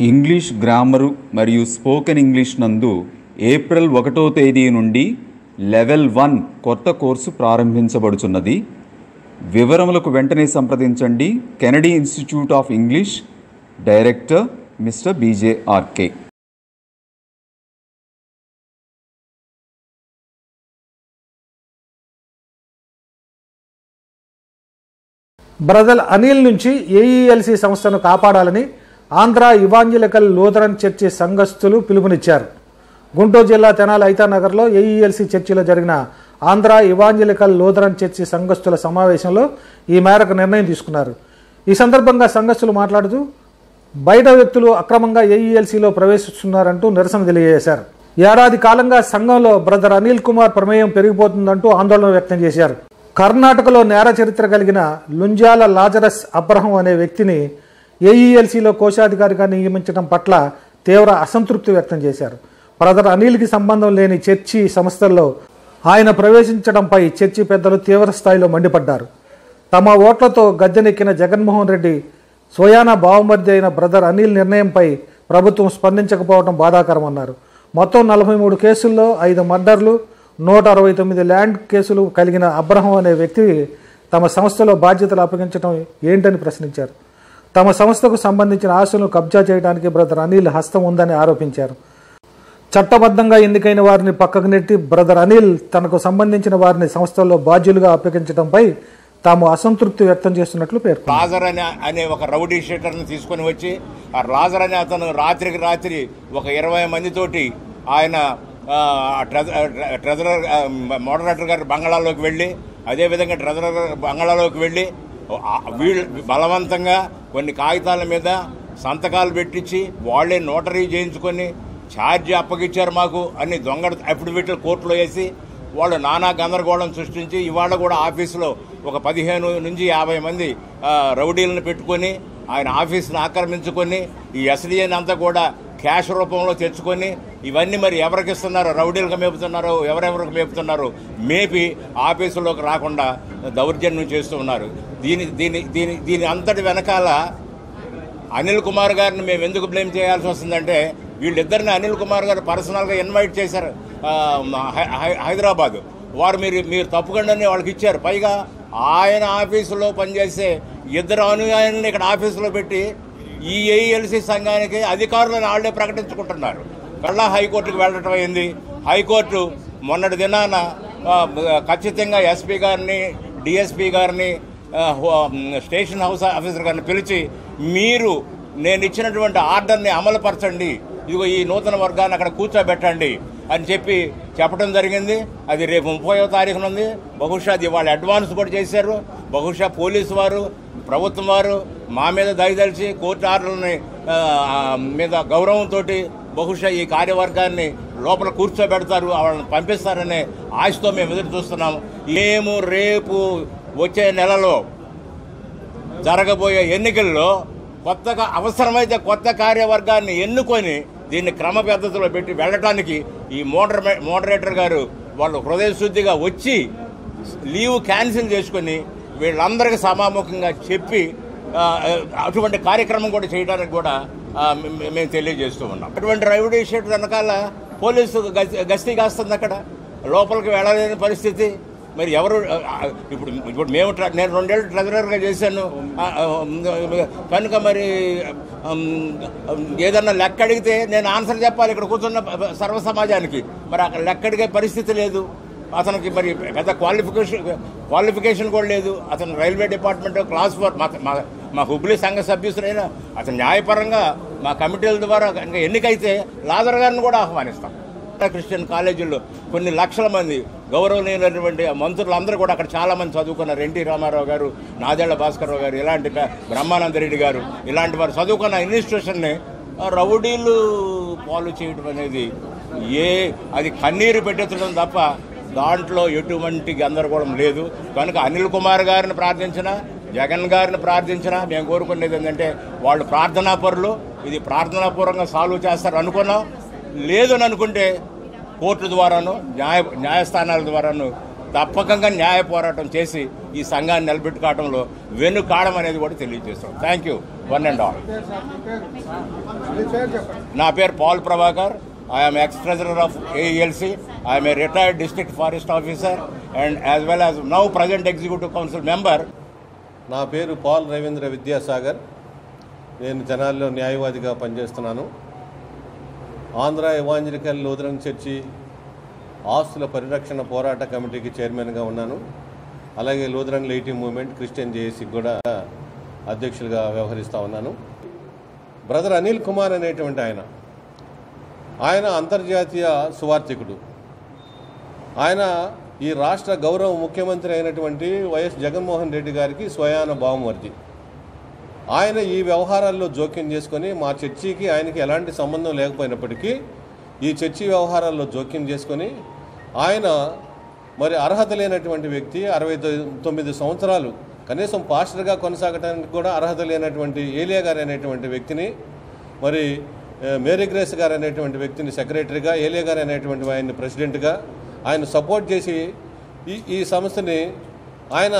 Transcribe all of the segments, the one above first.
English grammar మరియు spoken English నందు April ఒకటో తేదీ నుండి లెవెల్ వన్ కొత్త కోర్సు ప్రారంభించబడుచున్నది. వివరములకు వెంటనే సంప్రదించండి. Kennedy institute of English director mister BJRK brother Anil నుంచి ఏఈఎల్సి సంస్థను కాపాడాలని ఆంధ్ర ఇవాంజలికల్ లూథరన్ చర్చి సంఘస్థులు పిలుపునిచ్చారు. గుంటూరు జిల్లా తెనాలి ఐతానగర్లో ఏఈఎల్సీ చర్చిలో జరిగిన ఆంధ్ర ఇవాంజలికల్ లూథరన్ చర్చి సంఘస్థుల సమావేశంలో ఈ మేరకు నిర్ణయం తీసుకున్నారు. ఈ సందర్భంగా సంఘస్థులు మాట్లాడుతూ బయట వ్యక్తులు అక్రమంగా ఏఈఎల్సీలో ప్రవేశిస్తున్నారంటూ నిరసన తెలియజేశారు. ఏడాది కాలంగా సంఘంలో బ్రదర్ అనిల్ కుమార్ ప్రమేయం పెరిగిపోతుందంటూ ఆందోళన వ్యక్తం చేశారు. కర్ణాటకలో నేర చరిత్ర కలిగిన లుంజాల లాజరస్ అబ్రహం అనే వ్యక్తిని ఏఈఎల్సీలో కోశాధికారిగా నియమించడం పట్ల తీవ్ర అసంతృప్తి వ్యక్తం చేశారు. బ్రదర్ అనిల్కి సంబంధం లేని చర్చి సంస్థల్లో ఆయన ప్రవేశించడంపై చర్చి పెద్దలు తీవ్ర స్థాయిలో మండిపడ్డారు. తమ ఓట్లతో గద్దెనెక్కిన జగన్మోహన్ రెడ్డి స్వయానా బావమర్ది అయిన బ్రదర్ అనిల్ నిర్ణయంపై ప్రభుత్వం స్పందించకపోవడం బాధాకరమన్నారు. మొత్తం నలభై మూడు కేసుల్లో ఐదు మర్డర్లు నూట అరవై తొమ్మిది ల్యాండ్ కేసులు కలిగిన అబ్రహం అనే వ్యక్తి తమ సంస్థలో బాధ్యతలు అప్పగించడం ఏంటని ప్రశ్నించారు. తమ సంస్థకు సంబంధించిన ఆస్తులను కబ్జా చేయడానికి బ్రదర్ అనిల్ హస్తం ఉందని ఆరోపించారు. చట్టబద్ధంగా ఎన్నికైన వారిని పక్కకు నెట్టి బ్రదర్ అనిల్ తనకు సంబంధించిన వారిని సంస్థల్లో బాధ్యులుగా అప్పగించడంపై తాము అసంతృప్తి వ్యక్తం చేస్తున్నట్లు పేర్కొన్నారు. లాజర్ అనే అనే ఒక రౌడీ షీటర్ను తీసుకొని వచ్చి ఆ లాజర్ అనే అతను రాత్రికి రాత్రి ఒక ఇరవై మందితోటి ఆయన ట్రెజరర్ మోడరేటర్ గారి బంగాళాలోకి వెళ్ళి అదేవిధంగా ట్రెజరర్ బంగాళాలోకి వెళ్ళి వీళ్ళు బలవంతంగా కొన్ని కాగితాల మీద సంతకాలు పెట్టించి వాళ్ళే నోటరీ చేయించుకొని ఛార్జీ అప్పగిచ్చారు మాకు అన్ని దొంగ అఫిడవిట్లు కోర్టులో వేసి వాళ్ళు నానా గందరగోళం సృష్టించి ఇవాళ కూడా ఆఫీసులో ఒక పదిహేను నుంచి యాభై మంది రౌడీలను పెట్టుకొని ఆయన ఆఫీస్ని ఆక్రమించుకొని ఈ ఎస్డిఎన్ అంతా కూడా క్యాష్ రూపంలో తెచ్చుకొని ఇవన్నీ మరి ఎవరికి ఇస్తున్నారు? రౌడీలకు మేపుతున్నారు? ఎవరెవరికి మేపుతున్నారు? మేపి ఆఫీసులోకి రాకుండా దౌర్జన్యం చేస్తూ ఉన్నారు. దీని దీని దీని దీని అంతటి వెనకాల అనిల్ కుమార్ గారిని మేము ఎందుకు బ్లేమ్ చేయాల్సి వస్తుందంటే వీళ్ళిద్దరిని అనిల్ కుమార్ గారు పర్సనల్గా ఇన్వైట్ చేశారు హైదరాబాద్. వారు మీరు మీరు తప్పుకుండా వాళ్ళకి ఇచ్చారు. పైగా ఆయన ఆఫీసులో పనిచేసే ఇద్దరు అనుయాయులను ఇక్కడ ఆఫీసులో పెట్టి ఈ ఏఎల్సి సంఘానికి అధికారులను వాళ్ళే ప్రకటించుకుంటున్నారు. కళ్ళ హైకోర్టుకు వెళ్ళటం అయింది. హైకోర్టు మొన్నటి దినాన ఖచ్చితంగా ఎస్పీ గారిని డిఎస్పీ గారిని స్టేషన్ హౌస్ ఆఫీసర్ గారిని పిలిచి మీరు నేను ఇచ్చినటువంటి ఆర్డర్ని అమలుపరచండి. ఇదిగో ఈ నూతన వర్గాన్ని అక్కడ కూర్చోబెట్టండి. అని చెప్పి చెప్పడం జరిగింది. అది రేపు ముప్పైవ తారీఖున ఉంది. బహుశా అది వాళ్ళు అడ్వాన్స్ కూడా చేశారు. బహుశా పోలీసు వారు ప్రభుత్వం వారు మా మీద దయదలిచి కోర్టు ఆర్డర్ని మీద గౌరవంతో బహుశా ఈ కార్యవర్గాన్ని లోపల కూర్చోబెడతారు వాళ్ళని పంపిస్తారనే ఆశతో మేము ఎదురు చూస్తున్నాం. మేము రేపు వచ్చే నెలలో జరగబోయే ఎన్నికల్లో కొత్తగా అవసరమైతే కొత్త కార్యవర్గాన్ని ఎన్నుకొని దీన్ని క్రమ పద్ధతిలో పెట్టి వెళ్ళటానికి ఈ మోడర్ మోడరేటర్ గారు వాళ్ళు హృదయశుద్ధిగా వచ్చి లీవ్ క్యాన్సిల్ చేసుకొని వీళ్ళందరికీ సమాముఖంగా చెప్పి అటువంటి కార్యక్రమం కూడా చేయడానికి కూడా మేము తెలియజేస్తూ ఉన్నాం. అటువంటి రౌడీ షీట్ వెనకాల పోలీసు గస్తీ- కాస్తుంది అక్కడ. లోపలికి వెళ్ళలేని పరిస్థితి. మరి ఎవరు ఇప్పుడు ఇప్పుడు మేము నేను రెండేళ్ళు ట్రెజరర్గా చేశాను. కనుక మరి ఏదన్నా లెక్క అడిగితే నేను ఆన్సర్ చెప్పాలి ఇక్కడ కూర్చున్న సర్వ సమాజానికి. మరి అక్కడ లెక్క అడిగే పరిస్థితి లేదు. అతనికి మరి పెద్ద క్వాలిఫికేషన్ క్వాలిఫికేషన్ కూడా లేదు. అతను రైల్వే డిపార్ట్మెంట్ క్లాస్ ఫోర్ మా మా- మా హుబ్లీ సంఘ సభ్యులైనా అతను న్యాయపరంగా మా కమిటీల ద్వారా ఇంకా ఎన్నికైతే లాదర్ గారిని కూడా ఆహ్వానిస్తాం. క్రిస్టియన్ కాలేజీల్లో కొన్ని లక్షల మంది గౌరవనీయులైనటువంటి మంత్రులందరూ కూడా అక్కడ చాలామంది చదువుకున్నారు. ఎన్టీ రామారావు గారు నాదేళ్ళ భాస్కర్ గారు ఇలాంటి బ్రహ్మానందరెడ్డి బ్రహ్మానంద రెడ్డి గారు ఇలాంటి వారు చదువుకున్న ఇన్స్టిట్యూషన్ని రౌడీలు పాలు చేయడం అనేది ఏ అది కన్నీరు పెట్టించడం తప్ప దాంట్లో ఎటువంటి గందరగోళం లేదు. కనుక అనిల్ కుమార్ గారిని ప్రార్థించిన జగన్ గారిని ప్రార్థించినా మేము కోరుకునేది ఏంటంటే వాళ్ళు ప్రార్థనా పరులు ఇది ప్రార్థనాపూర్వకంగా సాల్వ్ చేస్తారు అనుకున్నాం. లేదు అని అనుకుంటే కోర్టు ద్వారాను న్యాయ న్యాయస్థానాల ద్వారాను తప్పకంగా న్యాయ పోరాటం చేసి ఈ సంఘాన్ని నిలబెట్టుకోవడంలో వెనుకాడం అనేది కూడా తెలియజేస్తాం. Thank you one and all నా పేరు Paul Prabhakar. I'm ex treasurer of ALC I'm a retired district forest officer and as well as now present executive council member నా పేరు పాల్ రవీంద్ర విద్యాసాగర్. నేను జనాల్లో న్యాయవాదిగా పనిచేస్తున్నాను. ఆంధ్ర ఎవాంజలికల్ లూథరన్ చర్చి ఆస్తుల పరిరక్షణ పోరాట కమిటీకి చైర్మన్గా ఉన్నాను. అలాగే లూథరన్ లైటింగ్ మూవ్మెంట్ క్రిస్టియన్ జేఏసీకి కూడా అధ్యక్షులుగా వ్యవహరిస్తూ ఉన్నాను. బ్రదర్ అనిల్ కుమార్ అనేటువంటి ఆయన ఆయన అంతర్జాతీయ సువార్థికుడు. ఆయన ఈ రాష్ట్ర గౌరవ ముఖ్యమంత్రి అయినటువంటి వైఎస్ జగన్మోహన్ రెడ్డి గారికి స్వయాన భావమర్ది ఆయన ఈ వ్యవహారాల్లో జోక్యం చేసుకొని మా చర్చికి ఆయనకి ఎలాంటి సంబంధం లేకపోయినప్పటికీ ఈ చర్చి వ్యవహారాల్లో జోక్యం చేసుకొని ఆయన మరి అర్హత లేనటువంటి వ్యక్తి అరవై తొ- తొమ్మిది సంవత్సరాలు కనీసం పాస్టర్గా కొనసాగడానికి కూడా అర్హత లేనటువంటి ఏలియా గారు అనేటువంటి వ్యక్తిని మరి మేరీ గ్రేస్ గారు అనేటువంటి వ్యక్తిని సెక్రటరీగా ఏలియా గారు అనేటువంటి ఆయన్ని ప్రెసిడెంట్గా ఆయన సపోర్ట్ చేసి ఈ ఈ సంస్థని ఆయన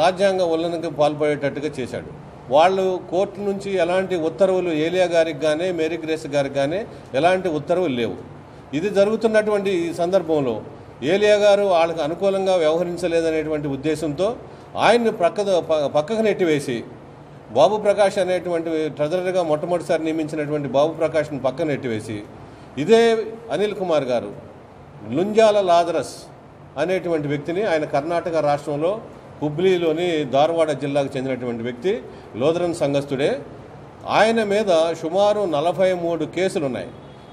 రాజ్యాంగ ఉల్లంఘనకు పాల్పడేటట్టుగా చేశాడు. వాళ్ళు కోర్టు నుంచి ఎలాంటి ఉత్తర్వులు ఏలియా గారికి కానీ మేరీ గ్రేస్ గారికి కానీ ఎలాంటి ఉత్తర్వులు లేవు. ఇది జరుగుతున్నటువంటి ఈ సందర్భంలో ఏలియా గారు వాళ్ళకి అనుకూలంగా వ్యవహరించలేదనేటువంటి ఉద్దేశంతో ఆయన్ని ప్రక్క పక్కకు నెట్టివేసి బాబు ప్రకాష్ అనేటువంటి ట్రెజరర్గా మొట్టమొదటిసారి నియమించినటువంటి బాబు ప్రకాష్ను పక్కన నెట్టివేసి ఇదే అనిల్ కుమార్ గారు లుంజాల లాదరస్ అనేటువంటి వ్యక్తిని ఆయన కర్ణాటక రాష్ట్రంలో హుబ్లీలోని ధార్వాడ జిల్లాకు చెందినటువంటి వ్యక్తి లోదరన్ సంఘస్థుడే. ఆయన మీద సుమారు నలభై మూడు కేసులు ఉన్నాయి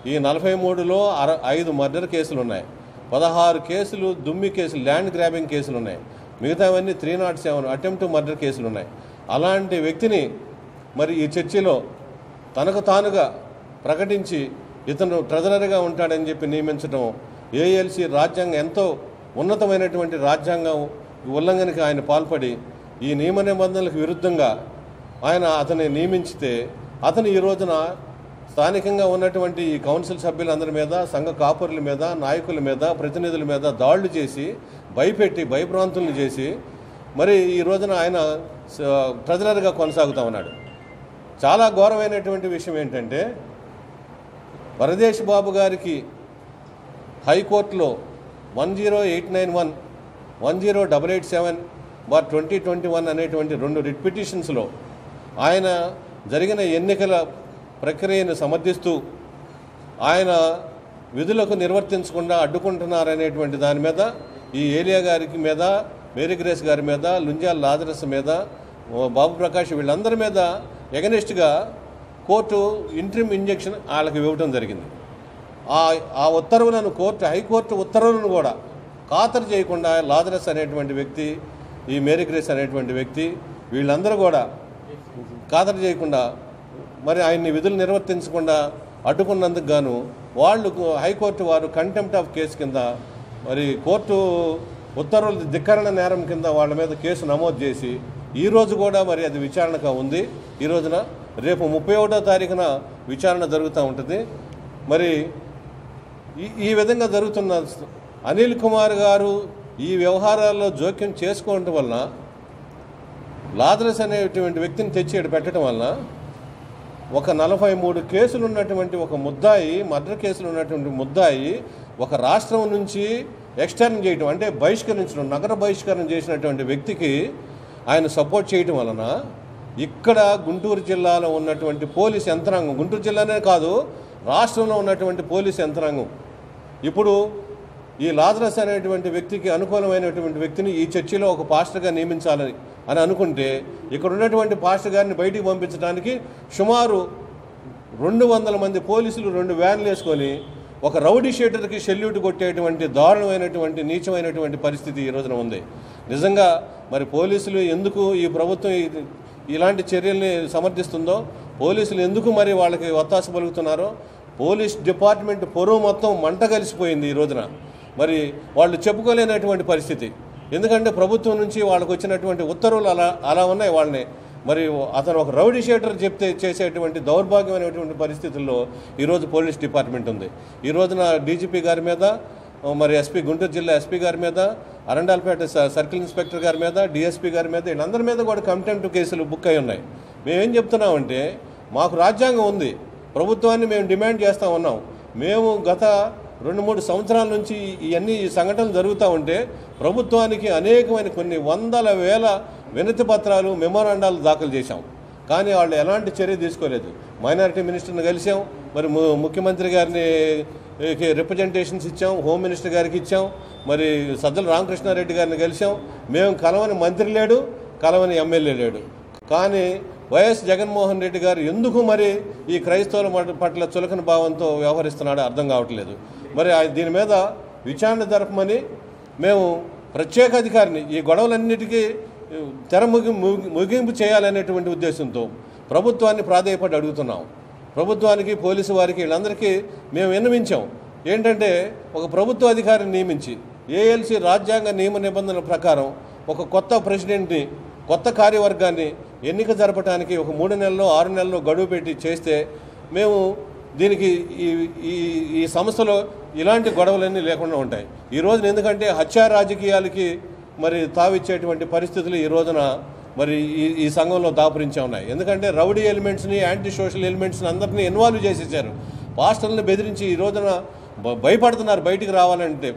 ఈ నలభై మూడులో అర ఐదు మర్డర్ కేసులు ఉన్నాయి పదహారు కేసులు దుమ్మి కేసులు ల్యాండ్ గ్రాబింగ్ కేసులు ఉన్నాయి మిగతావన్నీ three not seven attempt murder కేసులు ఉన్నాయి అలాంటి వ్యక్తిని మరి ఈ చర్చిలో తనకు తానుగా ప్రకటించి ఇతను ట్రెజరర్గా ఉంటాడని చెప్పి నియమించడం ఏఎల్సి రాజ్యాంగం ఎంతో ఉన్నతమైనటువంటి రాజ్యాంగం ఉల్లంఘనకి ఆయన పాల్పడి ఈ నియమ నిబంధనలకు విరుద్ధంగా ఆయన అతన్ని నియమించితే అతను ఈ రోజున స్థానికంగా ఉన్నటువంటి ఈ కౌన్సిల్ సభ్యులందరి మీద సంఘ కాపురుల మీద నాయకుల మీద ప్రతినిధుల మీద దాడులు చేసి భయపెట్టి భయభ్రాంతులను చేసి మరి ఈ రోజున ఆయన స- ట్రెజరర్గా కొనసాగుతూ ఉన్నాడు. చాలా ఘోరమైనటువంటి విషయం ఏంటంటే వరదేశ్ బాబు గారికి హైకోర్టులో one zero eight nine one one zero double eight seven bar twenty twenty one అనేటువంటి రెండు రిట్ పిటిషన్స్లో ఆయన జరిగిన ఎన్నికల ప్రక్రియను సమర్థిస్తూ ఆయన విధులకు నిర్వర్తించకుండా అడ్డుకుంటున్నారనేటువంటి దాని మీద ఈ ఏలియా గారికి మీద మేరీ గ్రేస్ గారి మీద లుంజాల్ లాజరస్ మీద బాబు ప్రకాష్ వీళ్ళందరి మీద ఎగనెస్ట్గా కోర్టు ఇంట్రిమ్ ఇంజెక్షన్ వాళ్ళకి ఇవ్వటం జరిగింది. ఆ ఆ ఉత్తర్వులను కోర్టు హైకోర్టు ఉత్తర్వులను కూడా ఖాతరు చేయకుండా లాజరస్ అనేటువంటి వ్యక్తి ఈ మేరీ గ్రేస్ అనేటువంటి వ్యక్తి వీళ్ళందరూ కూడా ఖాతరు చేయకుండా మరి ఆయన్ని విధులు నిర్వర్తించకుండా అడ్డుకున్నందుకు గాను వాళ్ళు హైకోర్టు వారు కంటెంప్ట్ ఆఫ్ కేసు కింద మరి కోర్టు ఉత్తర్వుల ధిక్కరణ నేరం కింద వాళ్ళ మీద కేసు నమోదు చేసి ఈరోజు కూడా మరి అది విచారణగా ఉంది. ఈ రోజున రేపు ముప్పై ఒకటో తారీఖున విచారణ జరుగుతూ ఉంటుంది. మరి ఈ ఈ విధంగా జరుగుతున్న అనిల్ కుమార్ గారు ఈ వ్యవహారాల్లో జోక్యం చేసుకోవటం వలన లాదరస్ అనేటువంటి వ్యక్తిని తెచ్చి ఇక్కడ పెట్టడం వలన ఒక నలభై మూడు కేసులు ఉన్నటువంటి ఒక ముద్దాయి మర్డర్ కేసులు ఉన్నటువంటి ముద్దాయి ఒక రాష్ట్రం నుంచి ఎక్స్టర్న్ చేయటం అంటే బహిష్కరించడం నగర బహిష్కరణ చేసినటువంటి వ్యక్తికి ఆయన సపోర్ట్ చేయటం వలన ఇక్కడ గుంటూరు జిల్లాలో ఉన్నటువంటి పోలీస్ యంత్రాంగం గుంటూరు జిల్లానే కాదు రాష్ట్రంలో ఉన్నటువంటి పోలీస్ యంత్రాంగం. ఇప్పుడు ఈ లాజరస్ అనేటువంటి వ్యక్తికి అనుకూలమైనటువంటి వ్యక్తిని ఈ చర్చిలో ఒక పాస్టర్గా నియమించాలని అని అనుకుంటే ఇక్కడ ఉన్నటువంటి పాస్టర్ గారిని బయటికి పంపించడానికి సుమారు రెండు వందల మంది పోలీసులు రెండు వ్యాన్లు వేసుకొని ఒక రౌడీ షీటర్కి సెల్యూట్ కొట్టేటువంటి దారుణమైనటువంటి నీచమైనటువంటి పరిస్థితి ఈ రోజున ఉంది. నిజంగా మరి పోలీసులు ఎందుకు ఈ ప్రభుత్వం ఇలాంటి చర్యల్ని సమర్థిస్తుందో పోలీసులు ఎందుకు మరి వాళ్ళకి ఒత్తాస పలుకుతున్నారో పోలీస్ డిపార్ట్మెంట్ పొరువు మొత్తం మంట కలిసిపోయింది ఈ రోజున. మరి వాళ్ళు చెప్పుకోలేనటువంటి పరిస్థితి. ఎందుకంటే ప్రభుత్వం నుంచి వాళ్ళకు వచ్చినటువంటి ఉత్తర్వులు అలా అలా ఉన్నాయి వాళ్ళని. మరి అతను ఒక రౌడీ షీటర్ చెప్తే చేసేటువంటి దౌర్భాగ్యమైనటువంటి పరిస్థితుల్లో ఈరోజు పోలీస్ డిపార్ట్మెంట్ ఉంది. ఈ రోజున డీజీపీ గారి మీద మరి ఎస్పీ గుంటూరు జిల్లా ఎస్పీ గారి మీద అరండాల్పేట సర్కిల్ ఇన్స్పెక్టర్ గారి మీద డిఎస్పీ గారి మీద వీళ్ళందరి మీద కూడా కంటెంట్ కేసులు బుక్ అయి ఉన్నాయి. మేమేం చెప్తున్నామంటే మాకు రాజ్యాంగం ఉంది. ప్రభుత్వాన్ని మేము డిమాండ్ చేస్తూ ఉన్నాం. మేము గత రెండు మూడు సంవత్సరాల నుంచి ఇవన్నీ ఈ సంఘటనలు జరుగుతూ ఉంటే ప్రభుత్వానికి అనేకమైన కొన్ని వందల వేల వినతి పత్రాలు మెమోరాండాలు దాఖలు చేశాం. కానీ వాళ్ళు ఎలాంటి చర్య తీసుకోలేదు. మైనారిటీ మినిస్టర్ని కలిసాం మరి ము- ముఖ్యమంత్రి గారిని రిప్రజెంటేషన్స్ ఇచ్చాం హోమ్ మినిస్టర్ గారికి ఇచ్చాం మరి సజ్జల రామకృష్ణారెడ్డి గారిని కలిసాం మేము కలవని మంత్రి లేడు కలవని ఎమ్మెల్యే లేడు. కానీ వైఎస్ జగన్మోహన్ రెడ్డి గారు ఎందుకు మరి ఈ క్రైస్తవుల పట్ల చులకన భావంతో వ్యవహరిస్తున్నాడో అర్థం కావట్లేదు. మరి దీని మీద విచారణ జరపమని మేము ప్రత్యేక అధికారిని ఈ గొడవలన్నిటికీ తెర ముగి ముగింపు చేయాలనేటువంటి ఉద్దేశంతో ప్రభుత్వాన్ని ప్రాధాయపడి అడుగుతున్నాం. ప్రభుత్వానికి పోలీసు వారికి వీళ్ళందరికీ మేము విన్నవించాం. ఏంటంటే ఒక ప్రభుత్వ అధికారిని నియమించి ఏఎల్సీ రాజ్యాంగ నియమ నిబంధనల ప్రకారం ఒక కొత్త ప్రెసిడెంట్ని కొత్త కార్యవర్గాన్ని ఎన్నిక జరపడానికి ఒక మూడు నెలల్లో ఆరు నెలల్లో గడువు పెట్టి చేస్తే మేము దీనికి ఈ ఈ ఈ సంస్థలో ఇలాంటి గొడవలన్నీ లేకుండా ఉంటాయి. ఈ రోజున ఎందుకంటే హత్యా రాజకీయాలకి మరి తావిచ్చేటువంటి పరిస్థితులు ఈ రోజున మరి ఈ ఈ సంఘంలో దాపురించే ఉన్నాయి. ఎందుకంటే రౌడీ ఎలిమెంట్స్ని యాంటీ సోషల్ ఎలిమెంట్స్ని అందరినీ ఇన్వాల్వ్ చేసేసారు పాస్టర్ని బెదిరించి ఈ రోజున భ- భయపడుతున్నారు బయటికి రావాలంటే.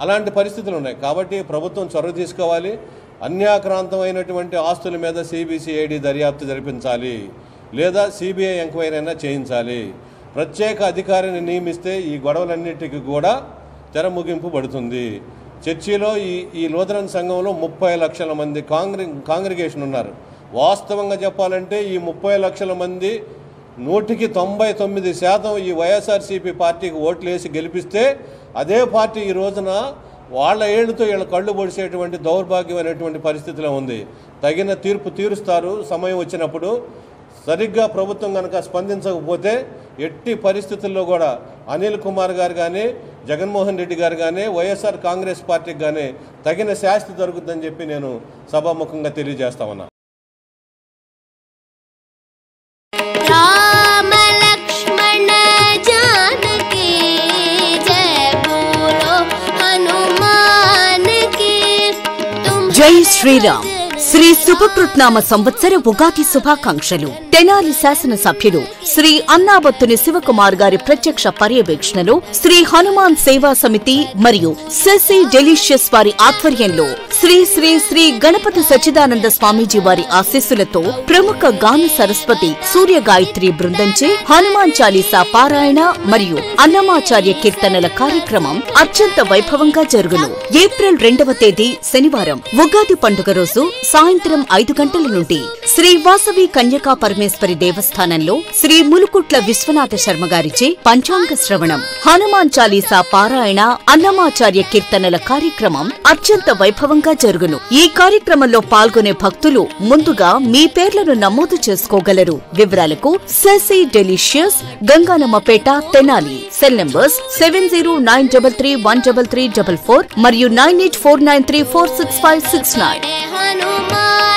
అలాంటి పరిస్థితులు ఉన్నాయి. కాబట్టి ప్రభుత్వం చొరవ తీసుకోవాలి. అన్యాక్రాంతమైనటువంటి ఆస్తుల మీద సిబిసిఐడి దర్యాప్తు జరిపించాలి. లేదా సిబిఐ ఎంక్వైరీ అయినా చేయించాలి. ప్రత్యేక అధికారిని నియమిస్తే ఈ గొడవలన్నిటికీ కూడా తెర ముగింపు పడుతుంది. చర్చిలో ఈ ఈ లూథరన్ సంఘంలో ముప్పై లక్షల మంది కాంగ్రె కాంగ్రిగేషన్ ఉన్నారు. వాస్తవంగా చెప్పాలంటే ఈ ముప్పై లక్షల మంది నూటికి తొంభై తొమ్మిది శాతం ఈ వైఎస్ఆర్సీపీ పార్టీకి ఓట్లు వేసి గెలిపిస్తే అదే పార్టీ ఈ రోజున వాళ్ళ ఏళ్ళతో వీళ్ళ కళ్ళు పొడిచేటువంటి దౌర్భాగ్యమైనటువంటి పరిస్థితిలో ఉంది. తగిన తీర్పు తీరుస్తారు. సమయం వచ్చినప్పుడు సరిగ్గా ప్రభుత్వం కనుక స్పందించకపోతే ఎట్టి పరిస్థితుల్లో కూడా అనిల్ కుమార్ గారు కానీ జగన్మోహన్ రెడ్డి గారు కానీ వైఎస్ఆర్ కాంగ్రెస్ పార్టీకి కానీ తగిన శాస్తి దొరుకుతుందని చెప్పి నేను సభాముఖంగా తెలియజేస్తా ఉన్నా. జై శ్రీరామ్. శ్రీ శుభకృత్నామ సంవత్సర ఉగాది శుభాకాంక్షలు. తెనాలి శాసన సభ్యులు శ్రీ అన్నాబత్తుని శివకుమార్ గారి ప్రత్యక్ష పర్యవేక్షణలో శ్రీ హనుమాన్ సేవా సమితి మరియు సెసి డెలిషియస్ వారి ఆధ్వర్యంలో శ్రీ శ్రీ శ్రీ గణపతి సచ్చిదానంద స్వామీజీ వారి ఆశీస్సులతో ప్రముఖ గాన సరస్వతి సూర్య గాయత్రి బృందంచే హనుమాన్ చాలీసా పారాయణ మరియు అన్నమాచార్య కీర్తనల కార్యక్రమం అత్యంత వైభవంగా జరుగును. ఏప్రిల్ రెండవ తేదీ శనివారం ఉగాది పండుగ రోజు సాయంత్రం ఐదు గంటల నుండి శ్రీ వాసవి కన్యకా పరమేశ్వరి దేవస్థానంలో శ్రీ ములుకుట్ల విశ్వనాథ శర్మ గారిచే పంచాంగ శ్రవణం. హనుమాన్ చాలీసా పారాయణ అన్నమాచార్య కీర్తనల కార్యక్రమం అత్యంత వైభవంగా జరుగును. ఈ కార్యక్రమంలో పాల్గొనే భక్తులు ముందుగా మీ పేర్లను నమోదు చేసుకోగలరు. వివరాలకు సెసి delicious Ganganammapeta Tenali. Cell numbers seven zero nine double three one double three double four మరియు nine eight four nine three four six five six nine. ना